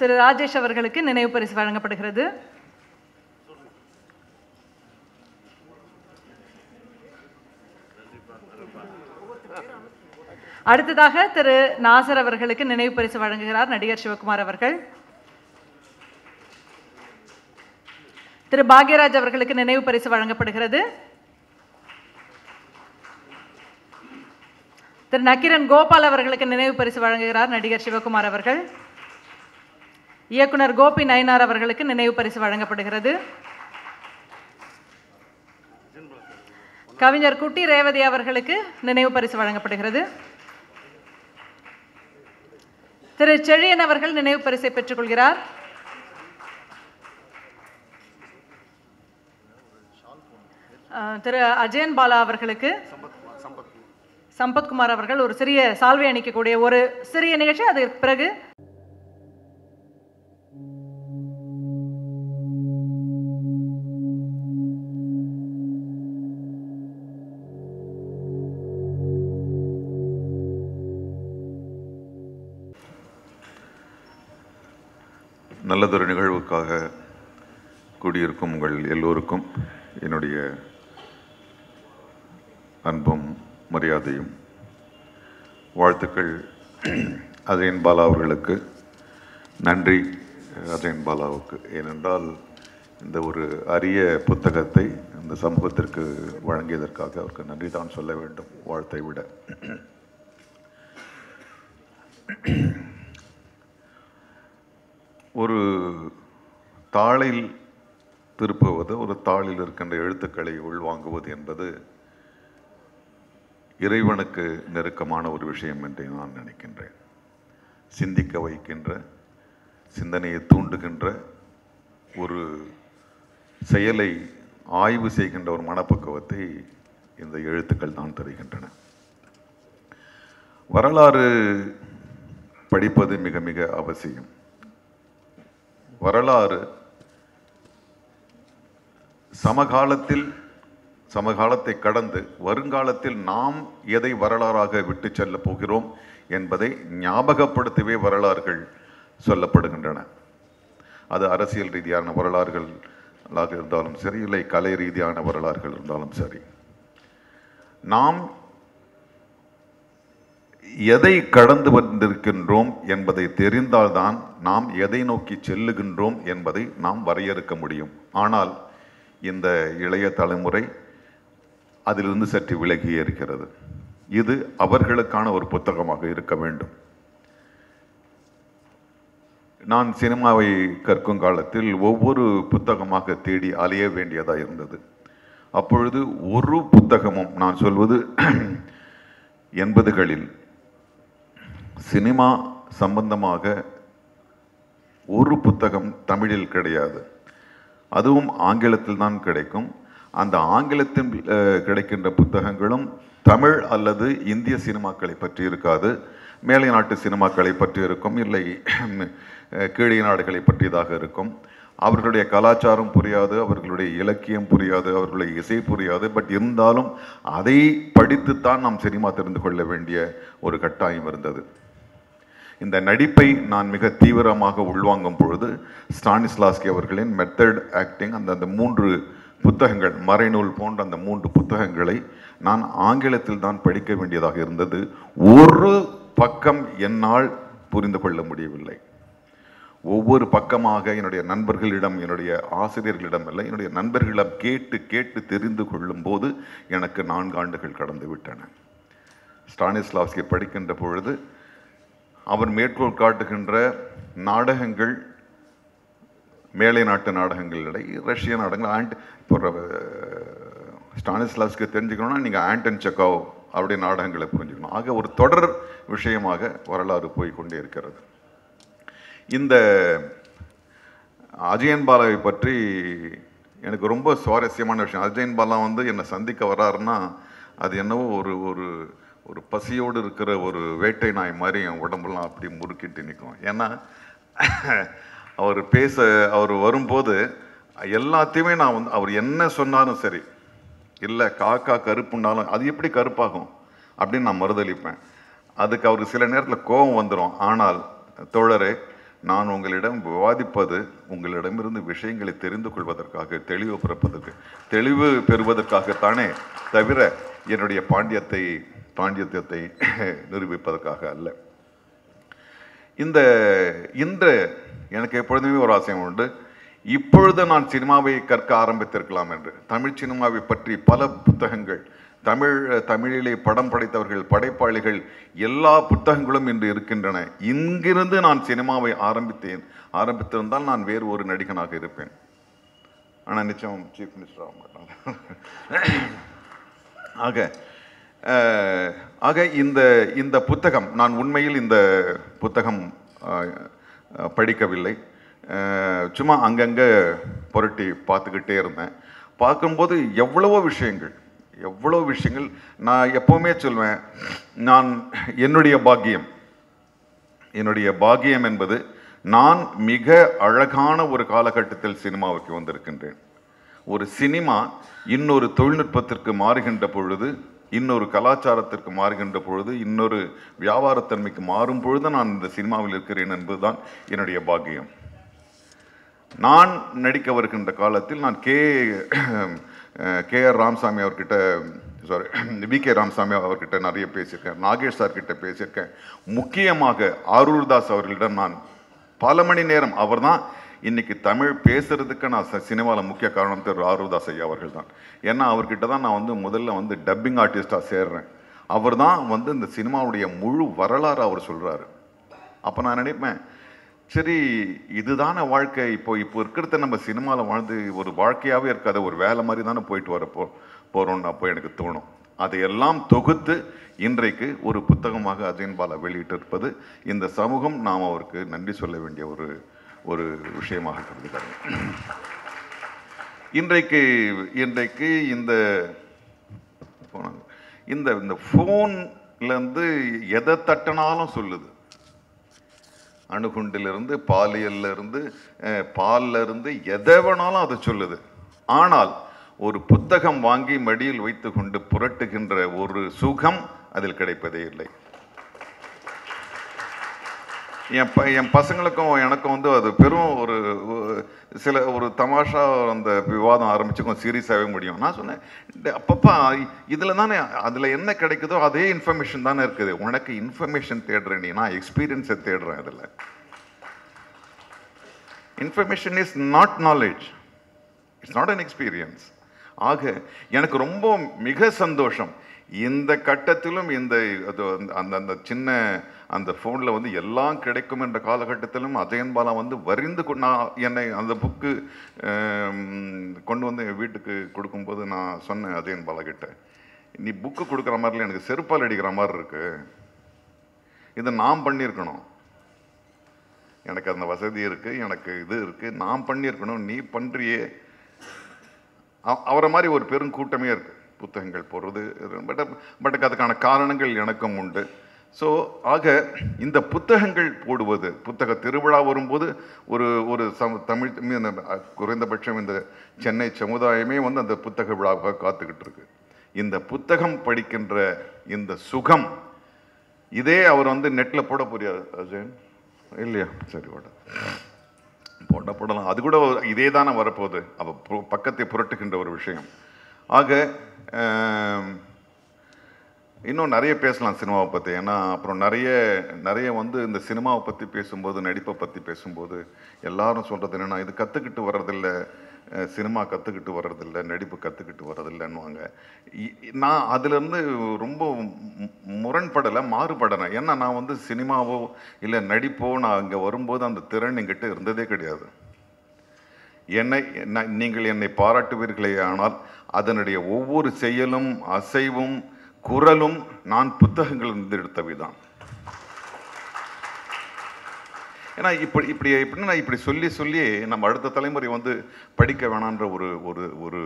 திரு ராஜேஷ் அவர்களுக்கு நினைவு பரிசு வழங்கப்படுகிறது. அடுத்ததாக திரு நாசர் அவர்களுக்கு நினைவு பரிசு வழங்குகிறார் நடிகர் சிவகுமார் அவர்கள். திரு பாக்யராஜ் அவர்களுக்கு நினைவு பரிசு வழங்கப்படுகிறது. திரு நக்கிரன் கோபால் அவர்களுக்கு நினைவு பரிசு வழங்குகிறார் நடிகர் சிவகுமார் அவர்கள். இயக்குனர் கோபி நயினார் அவர்களுக்கு நினைவு பரிசு வழங்கப்படுகிறது. கவிஞர் குட்டி ரேவதி அவர்களுக்கு நினைவு பரிசு வழங்கப்படுகிறது. திரு செழியன் அவர்கள் நினைவு பரிசை பெற்றுக்கொள்கிறார். திரு அஜயன் பாலா அவர்களுக்கு சம்பத்குமார் அவர்கள் ஒரு சிறிய சால்வை அணிக்கக்கூடிய ஒரு சிறிய நிகழ்ச்சி. அதற்கு பிறகு நல்லதொரு நிகழ்வுக்காக கூடியிருக்கும் உங்கள் எல்லோருக்கும் என்னுடைய அன்பும் மரியாதையும். வாழ்த்துக்கள் அஜயன் பாலா அவர்களுக்கு. நன்றி அஜயன் பாலாவுக்கு. ஏனென்றால் இந்த ஒரு அரிய புத்தகத்தை இந்த சமூகத்திற்கு வழங்கியதற்காக அவருக்கு நன்றி தான் சொல்ல வேண்டும் வாழ்த்தை விட. ஒரு தாளில் திருப்புவது ஒரு தாளில் இருக்கின்ற எழுத்துக்களை உள்வாங்குவது என்பது இறைவனுக்கு நெருக்கமான ஒரு விஷயம் என்று நான் நினைக்கின்றேன். சிந்திக்க வைக்கின்ற சிந்தனையை தூண்டுகின்ற ஒரு செயலை ஆய்வு செய்கின்ற ஒரு மனப்பக்குவத்தை இந்த எழுத்துக்கள் தான் தருகின்றன. வரலாறு படிப்பது மிக மிக அவசியம். வரலாறு சமகாலத்தில் சமகாலத்தை கடந்து வருங்காலத்தில் நாம் எதை வரலாறாக விட்டு செல்ல போகிறோம் என்பதை ஞாபகப்படுத்தவே வரலாறுகள் சொல்லப்படுகின்றன. அது அரசியல் ரீதியான வரலாறுகளாக இருந்தாலும் சரி இல்லை கலை ரீதியான வரலாறுகள் இருந்தாலும் சரி. நாம் எதை கடந்து வந்திருக்கின்றோம் என்பதை தெரிந்தால்தான் நாம் எதை நோக்கி செல்லுகின்றோம் என்பதை நாம் வரையறுக்க முடியும். ஆனால் இந்த இளைய தலைமுறை அதிலிருந்து சற்று விலகி இருக்கிறது. இது அவர்களுக்கான ஒரு புத்தகமாக இருக்க வேண்டும். நான் சினிமாவை கற்கும் காலத்தில் ஒவ்வொரு புத்தகமாக தேடி அலைய வேண்டியதாக இருந்தது. அப்பொழுது ஒரு புத்தகமும் நான் சொல்வது எண்பதுகளில் சினிமா சம்பந்தமாக ஒரு புத்தகம் தமிழில் கிடையாது. அதுவும் ஆங்கிலத்தில் தான் கிடைக்கும். அந்த ஆங்கிலத்தில் கிடைக்கின்ற புத்தகங்களும் தமிழ் அல்லது இந்திய சினிமாக்களை பற்றி இருக்காது. மேலை நாட்டு சினிமாக்களை பற்றி இருக்கும். இல்லை அஹ், கீழே நாடுகளை பற்றியதாக இருக்கும். அவர்களுடைய கலாச்சாரம் புரியாது அவர்களுடைய இலக்கியம் புரியாது அவர்களுடைய இசை புரியாது. பட் இருந்தாலும் அதை படித்துத்தான் நாம் சினிமா தெரிந்து கொள்ள வேண்டிய ஒரு கட்டாயம் இருந்தது. இந்த நடிப்பை நான் மிக தீவிரமாக உள்வாங்கும் பொழுது ஸ்டானிஸ்லாஸ்கி அவர்களின் மெத்தட் ஆக்டிங் அந்த அந்த மூன்று புத்தகங்கள் மறைநூல் போன்ற அந்த மூன்று புத்தகங்களை நான் ஆங்கிலத்தில் தான் படிக்க வேண்டியதாக இருந்தது. ஒரு பக்கம் என்னால் புரிந்து கொள்ள முடியவில்லை. ஒவ்வொரு பக்கமாக என்னுடைய நண்பர்களிடம் என்னுடைய ஆசிரியர்களிடம் அல்ல என்னுடைய நண்பர்களிடம் கேட்டு கேட்டு தெரிந்து கொள்ளும் போது எனக்கு நான்கு ஆண்டுகள் கடந்து விட்டன. படிக்கின்ற பொழுது அவர் மேற்கோள் காட்டுகின்ற நாடகங்கள் மேலை நாட்டு நாடகங்கள் இடை ரஷ்ய நாடகங்கள். ஆண்ட் இப்போ ஸ்டானிஸ்லாஸ்க்கு தெரிஞ்சுக்கணும்னா நீங்கள் ஆண்டன் செக்காவ் அவருடைய நாடகங்களை புரிஞ்சுக்கணும். ஆக ஒரு தொடர் விஷயமாக வரலாறு போய்கொண்டே இருக்கிறது. இந்த அஜயன் பாலாவை பற்றி எனக்கு ரொம்ப சுவாரஸ்யமான விஷயம். அஜயன் பாலா வந்து என்னை சந்திக்க வராருன்னா அது என்னவோ ஒரு ஒரு ஒரு பசியோடு இருக்கிற ஒரு வேட்டை நாய் மாதிரி என் உடம்பெல்லாம் அப்படி முறுக்கிட்டு நிற்கும் ஏன்னா அவர் பேச அவர் வரும்போது எல்லாத்தையுமே நான் வந்து அவர் என்ன சொன்னாலும் சரி இல்லை காக்கா கருப்புன்னாலும் அது எப்படி கருப்பாகும்? அப்படின்னு நான் மறுதளிப்பேன் அதுக்கு அவருக்கு சில நேரத்தில் கோபம் வந்துடும் ஆனால் தோழரே நான் உங்களிடம் விவாதிப்பது உங்களிடமிருந்து விஷயங்களை தெரிந்து கொள்வதற்காக தெளிவு பிறப்பதற்கு தெளிவு பெறுவதற்காகத்தானே தவிர என்னுடைய பாண்டியத்தை பாண்டியத்தியத்தை நிரூபிப்பதற்காக அல்ல. இந்த இன்று எனக்கு எப்பொழுதுமே ஒரு ஆசையம் உண்டு. இப்பொழுது நான் சினிமாவை கற்க ஆரம்பித்திருக்கலாம் என்று. தமிழ் சினிமாவை பற்றி பல புத்தகங்கள் தமிழ் தமிழிலே படம் படைத்தவர்கள் படைப்பாளிகள் எல்லா புத்தகங்களும் இன்று இருக்கின்றன. இங்கிருந்து நான் சினிமாவை ஆரம்பித்தேன். ஆரம்பித்திருந்தால் நான் வேறு ஒரு நடிகனாக இருப்பேன். ஆனால் நிச்சயம் சீஃப் மினிஸ்டர் ஆக மாட்டாங்க ஆக ஆக இந்த இந்த புத்தகம் நான் உண்மையில் இந்த புத்தகம் படிக்கவில்லை. சும்மா அங்கங்கே புரட்டி பார்த்துக்கிட்டே இருந்தேன். பார்க்கும்போது எவ்வளவோ விஷயங்கள் எவ்வளோ விஷயங்கள். நான் எப்பவுமே சொல்வேன் நான் என்னுடைய பாக்கியம் என்னுடைய பாக்கியம் என்பது நான் மிக அழகான ஒரு காலகட்டத்தில் சினிமாவுக்கு வந்திருக்கின்றேன். ஒரு சினிமா இன்னொரு தொழில்நுட்பத்திற்கு மாறுகின்ற பொழுது இன்னொரு கலாச்சாரத்திற்கு மாறுகின்ற பொழுது இன்னொரு வியாபாரத்தன்மைக்கு மாறும் பொழுது நான் இந்த சினிமாவில் இருக்கிறேன் என்பதுதான் என்னுடைய பாக்கியம். நான் நடிக்க வருகின்ற காலத்தில் நான் கே கே ஆர் ராமசாமி அவர்கிட்ட சாரி வி கே ராமசாமி அவர்கிட்ட நிறைய பேசியிருக்கேன் நாகேஷ் சார் கிட்ட பேசியிருக்கேன். முக்கியமாக ஆரூர்தாஸ் அவர்களிடம் நான் பல மணி நேரம் அவர்தான் இன்றைக்கி தமிழ் பேசுகிறதுக்கு நான் சினிமாவில் முக்கிய காரணம் திரு ஆரூர்தாஸ் ஐயா அவர்கள் தான் ஏன்னா அவர்கிட்ட தான் நான் வந்து முதல்ல வந்து டப்பிங் ஆர்டிஸ்ட்டாக சேர்றேன். அவர் தான் வந்து இந்த சினிமாவுடைய முழு வரலாறு அவர் சொல்கிறாரு அப்போ நான் நினைப்பேன் சரி இதுதான வாழ்க்கை. இப்போ இப்போ இருக்கிறத நம்ம சினிமாவில் வாழ்ந்து ஒரு வாழ்க்கையாகவே இருக்காது. ஒரு வேலை மாதிரி தானே போயிட்டு வரப்போ போகிறோம்னு அப்போ எனக்கு தோணும். அதையெல்லாம் தொகுத்து இன்றைக்கு ஒரு புத்தகமாக அஜயன் பாலா வெளியிட்டிருப்பது இந்த சமூகம். நாம் அவருக்கு நன்றி சொல்ல வேண்டிய ஒரு ஒரு விஷயமாக கருதுகிறேன். இன்றைக்கு இன்றைக்கு இந்த இந்த இந்த ஃபோன்லேருந்து எதை தட்டினாலும் சொல்லுது. அணுகுண்டிலிருந்து பாலியல்ல இருந்து பால்ல இருந்து எதை வேணாலும் அதை சொல்லுது. ஆனால் ஒரு புத்தகம் வாங்கி மடியில் வைத்து கொண்டு புரட்டுகின்ற ஒரு சுகம் அதில் கிடைப்பதே இல்லை. என் ப என் பசங்களுக்கும் எனக்கும் வந்து அது பெரும் ஒரு சில ஒரு தமாஷா அந்த விவாதம் ஆரம்பிச்சு கொஞ்சம் சீரியஸாகவே முடியும். நான் சொன்னேன் அப்பப்பா இதில் தானே அதில் என்ன கிடைக்குதோ அதே இன்ஃபர்மேஷன் தானே இருக்குது. உனக்கு இன்ஃபர்மேஷன் தேடுறேன் நீ. நான் எக்ஸ்பீரியன்ஸை தேடுறேன் அதில். Information is not knowledge it's not an experience ஆக எனக்கு ரொம்ப மிக சந்தோஷம். இந்த கட்டத்திலும் இந்த அது அந்த- அந்த அந்த சின்ன அந்த ஃபோனில் வந்து எல்லாம் கிடைக்கும் என்ற காலகட்டத்திலும் அஜயன் பாலா வந்து வரிந்து கொ- நான் என்னை அந்த புக்கு கொண்டு வந்து என் வீட்டுக்கு கொடுக்கும்போது நான் சொன்னேன் அஜயன் பாலா கிட்ட நீ புக்கு கொடுக்குற மாதிரில எனக்கு செருப்பால் அடிக்கிற மாதிரி இருக்குது இதை நான் பண்ணியிருக்கணும். எனக்கு அந்த வசதி இருக்குது எனக்கு இது இருக்குது நான் பண்ணியிருக்கணும் நீ பண்ணுறியே அவ- அவரை மாதிரி ஒரு பெரும் கூட்டமே இருக்குது புத்தகங்கள் போடுறது பட் பட் அதுக்கான காரணங்கள் எனக்கும் உண்டு. ஸோ ஆக இந்த புத்தகங்கள் போடுவது புத்தக திருவிழா வரும்போது ஒரு ஒரு சம தமிழ் குறைந்தபட்சம் இந்த சென்னை சமுதாயமே வந்து அந்த புத்தக விழாவாக காத்துக்கிட்டு இருக்கு. இந்த புத்தகம் படிக்கின்ற இந்த சுகம் இதே அவர் வந்து நெட்டில் போட புரியாது அஜயன்? இல்லையா? சரி ஓட போட போடலாம். அது கூட இதே தானே வரப்போகுது. அப்போ பு- பக்கத்தை புரட்டுகின்ற ஒரு விஷயம். ஆக இன்னும் நிறைய பேசலாம் சினிமாவை பற்றி ஏன்னா அப்புறம் நிறைய நிறைய வந்து இந்த சினிமாவை பற்றி பேசும்போது நடிப்பை பற்றி பேசும்போது எல்லாரும் சொல்கிறது என்னென்னா இது கற்றுக்கிட்டு வர்றதில்ல சினிமா கற்றுக்கிட்டு வர்றதில்ல நடிப்பு கற்றுக்கிட்டு வர்றதில்லைன்னுவாங்க. இ- நான் அதுலேருந்து ரொம்ப முரண்படலை மாறுபடலை. ஏன்னா நான் வந்து சினிமாவோ இல்லை நடிப்போ நான் அங்கே வரும்போது அந்த திறன் எங்கிட்ட இருந்ததே கிடையாது. என்னை நீங்கள் என்னை பாராட்டுவீர்களே ஆனால் அதனுடைய ஒவ்வொரு செயலும் அசைவும் குரலும் நான் புத்தகங்களிலிருந்து எடுத்தவை தான் ஏன்னா இப்படி இப்படி எப்படின்னா இப்படி சொல்லி சொல்லி நம்ம அடுத்த தலைமுறை வந்து படிக்க வேணான்ற ஒரு ஒரு ஒரு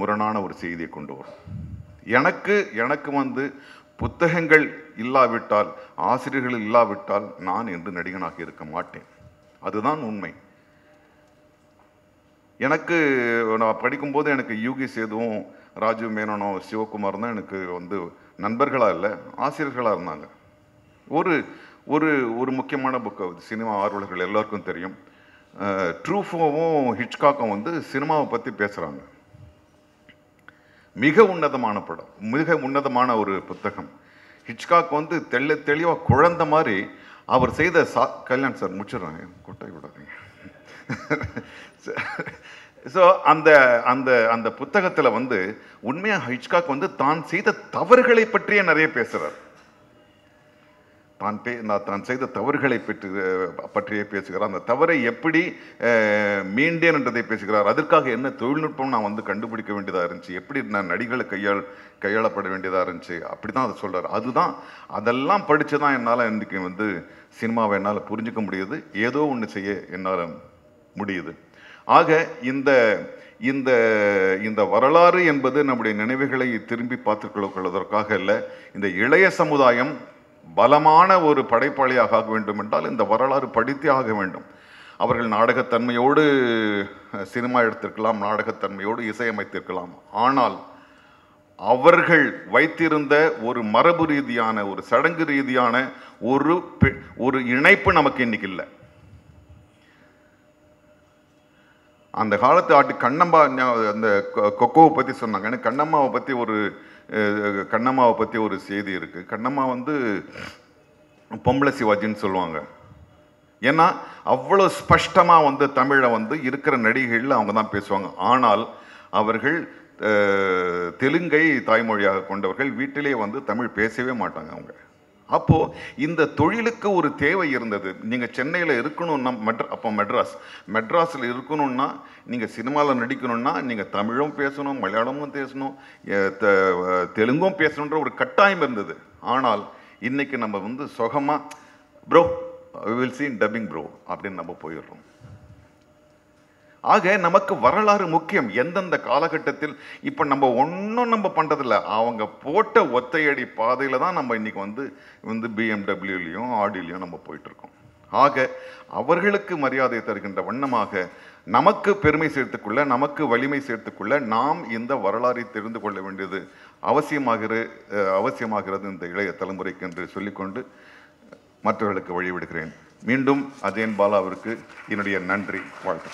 முரணான ஒரு செய்தியை கொண்டு வரும். எனக்கு எனக்கு வந்து புத்தகங்கள் இல்லாவிட்டால் ஆசிரியர்கள் இல்லாவிட்டால் நான் என்று நடிகனாக இருக்க மாட்டேன். அதுதான் உண்மை. எனக்கு நான் படிக்கும்போது எனக்கு யூகி சேதுவும் ராஜீவ் மேனனும் சிவகுமார் தான் எனக்கு வந்து நண்பர்களாக இல்லை ஆசிரியர்களாக இருந்தாங்க. ஒரு ஒரு ஒரு முக்கியமான புக்கு சினிமா ஆர்வலர்கள் எல்லாருக்கும் தெரியும். ட்ரூஃபோவும் ஹிட்ச்காக்கும் வந்து சினிமாவை பற்றி பேசுகிறாங்க மிக உன்னதமான படம் மிக உன்னதமான ஒரு புத்தகம். ஹிச்காக் வந்து தெள்ள தெளிவாக குழந்த மாதிரி அவர் செய்த சா கல்யாண் சார் முடிச்சிடுறாங்க கொட்டை விடாதீங்க. ஸோ அந்த அந்த அந்த புத்தகத்தில் வந்து உண்மையாக ஹிச்காக் வந்து தான் செய்த தவறுகளை பற்றியே நிறைய பேசுகிறார் தான் பே நான் தான் செய்த தவறுகளை பற்றி பற்றியே பேசுகிறார். அந்த தவறை எப்படி அஹ், மீண்டேன் என்றதை பேசுகிறார். அதற்காக என்ன தொழில்நுட்பம் நான் வந்து கண்டுபிடிக்க வேண்டியதாக இருந்துச்சு? எப்படி நான் நடிகளை கையாள் கையாளப்பட வேண்டியதாக இருந்துச்சு? அப்படி தான் அதை சொல்கிறார் அதுதான் அதெல்லாம் படித்து தான் என்னால் இன்றைக்கி வந்து சினிமாவை என்னால் புரிஞ்சுக்க முடியுது. ஏதோ ஒன்று செய்ய என்னால் முடியுது. ஆக இந்த இந்த இந்த வரலாறு என்பது நம்முடைய நினைவுகளை திரும்பி பார்த்துக்கொள்வதற்காக இல்லை இந்த இளைய சமுதாயம் பலமான ஒரு படைப்பாளியாக ஆக வேண்டும் என்றால் இந்த வரலாறு படித்தே ஆக வேண்டும். அவர்கள் நாடகத்தன்மையோடு சினிமா எடுத்திருக்கலாம் நாடகத்தன்மையோடு இசையமைத்திருக்கலாம். ஆனால் அவர்கள் வைத்திருந்த ஒரு மரபு ரீதியான ஒரு சடங்கு ரீதியான ஒரு பெ- ஒரு இணைப்பு நமக்கு இன்னைக்கு இல்லை. அந்த காலத்து ஆட்டு கண்ணம்மா அந்த கொ- கொக்கோவை பற்றி சொன்னாங்க. எனக்கு கண்ணம்மாவை பற்றி ஒரு கண்ணம்மாவை பற்றி ஒரு செய்தி இருக்குது கண்ணம்மா வந்து பொம்பளை சிவாஜின்னு சொல்லுவாங்க. ஏன்னா அவ்வளோ ஸ்பஷ்டமாக வந்து தமிழை வந்து இருக்கிற நடிகைகளில் அவங்க தான் பேசுவாங்க. ஆனால் அவர்கள் தெலுங்கை தாய்மொழியாக கொண்டவர்கள் வீட்டிலே வந்து தமிழ் பேசவே மாட்டாங்க அவங்க. அப்போது இந்த தொழிலுக்கு ஒரு தேவை இருந்தது. நீங்கள் சென்னையில் இருக்கணும்னா மெட்ரா அப்போ மெட்ராஸ். மெட்ராஸில் இருக்கணும்னா நீங்கள் சினிமாவில் நடிக்கணும்னா நீங்கள் தமிழும் பேசணும் மலையாளமும் பேசணும் தெலுங்கும் பேசணுன்ற ஒரு கட்டாயம் இருந்தது. ஆனால் இன்றைக்கி நம்ம வந்து சுகமாக bro will scene dubbing bro அப்படின்னு நம்ம போயிடுறோம். ஆக நமக்கு வரலாறு முக்கியம். எந்தெந்த காலகட்டத்தில்? இப்போ நம்ம ஒன்றும் நம்ம பண்ணுறதில்ல அவங்க போட்ட ஒத்தையடி பாதையில் தான் நம்ம இன்னைக்கு வந்து வந்து பிஎம்டபிள்யூலையும் ஆடிலையும் நம்ம போயிட்டுருக்கோம். ஆக அவர்களுக்கு மரியாதை தருகின்ற வண்ணமாக நமக்கு பெருமை சேர்த்துக்கொள்ள நமக்கு வலிமை சேர்த்துக்கொள்ள நாம் இந்த வரலாறை தெரிந்து கொள்ள வேண்டியது அவசியமாகிற அவசியமாகிறது இந்த இளைய தலைமுறைக்கு என்று சொல்லிக்கொண்டு மற்றவர்களுக்கு வழிவிடுகிறேன். மீண்டும் அஜயன் பாலாவிற்கு என்னுடைய நன்றி வாழ்த்து